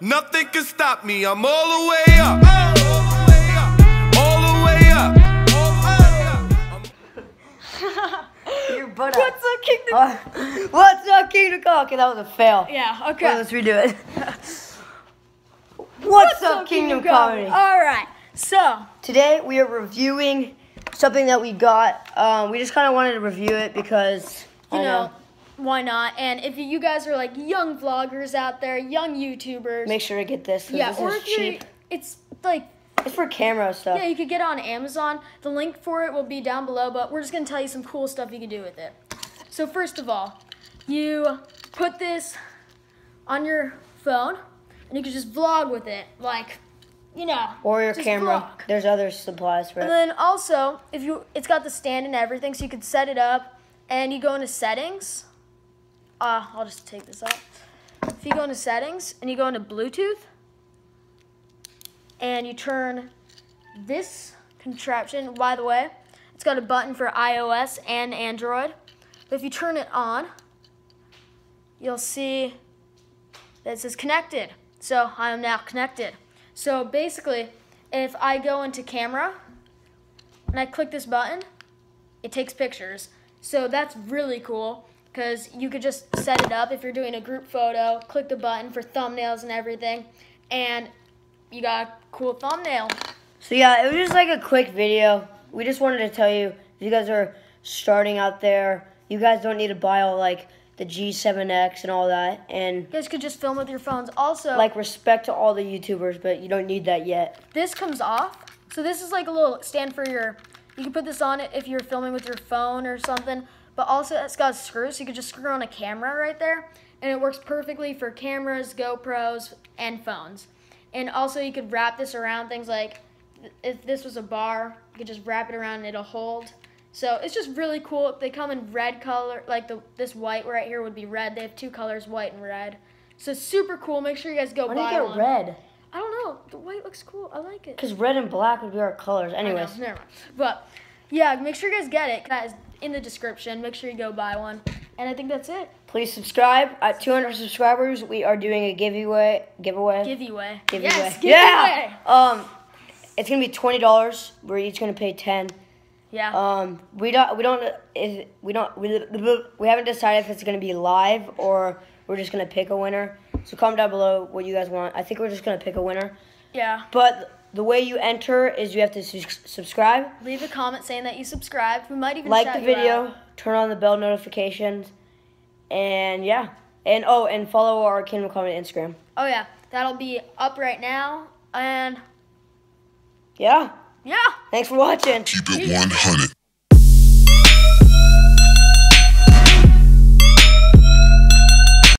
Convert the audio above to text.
Nothing can stop me. I'm all the way up. All the way up. Your butt up. What's up, Kingdom? Uh, what's up, Kingdom Come? Okay, that was a fail. yeah, Okay, okay. let's redo it. what's, up, Kingdom, Comedy? All right. So, Today we are reviewing something that we got. Um, we just kind of wanted to review it because you I know, why not? And if you guys are like young vloggers out there, young YouTubers, make sure to get this. yeah, this or if cheap. it's like, It's for camera stuff. yeah, you could get it on Amazon. The link for it will be down below, but we're just gonna tell you some cool stuff you can do with it. So first of all, you put this on your phone, and you can just vlog with it, like, you know, or your camera. vlog. There's other supplies for it. And then also, if you, it's got the stand and everything, so you could set it up, and you go into settings. Uh, I'll just take this off. If you go into settings and you go into Bluetooth, and you turn this contraption. By the way, it's got a button for iOS and Android. But if you turn it on, you'll see that it says connected. So I am now connected. So basically, if I go into camera and I click this button, it takes pictures. So that's really cool because you could just set it up if you're doing a group photo, click the button for thumbnails and everything, and you got a cool thumbnail. So yeah, it was just like a quick video. We just wanted to tell you if you guys are starting out there, you guys don't need to buy all like the G7X and all that. And You guys could just film with your phones. Also, like respect to all the YouTubers, but you don't need that yet. this comes off. So this is like a little stand for your. You can put this on it if you're filming with your phone or something. But also it's got screws, so you could just screw on a camera right there, and it works perfectly for cameras, GoPros, and phones. And also you could wrap this around things like if this was a bar, you could just wrap it around and it'll hold. So it's just really cool. They come in red color, like the this white right here would be red. They have two colors, white and red. So super cool. Make sure you guys go Why do buy you get one. red? I don't know. The white looks cool. I like it. Because red and black would be our colors. I know, Anyways, never mind. But yeah, make sure you guys get it. That is in the description. Make sure you go buy one. And I think that's it. please subscribe. At 200 subscribers, we are doing a giveaway. Giveaway. Giveaway. giveaway. Yes, giveaway. Yeah. Um, it's gonna be twenty dollars. We're each gonna pay ten. Yeah. Um, we don't. We don't. If we don't. We, we haven't decided if it's gonna be live or we're just gonna pick a winner. So comment down below what you guys want. I think we're just gonna pick a winner. yeah. But the way you enter is you have to sus- subscribe, Leave a comment saying that you subscribed. We might even like shout the you video, out. turn on the bell notifications, and yeah, and oh, and follow our Kingdom Comedy Instagram. Oh yeah, that'll be up right now. And Yeah. yeah. Thanks for watching. Keep it 100.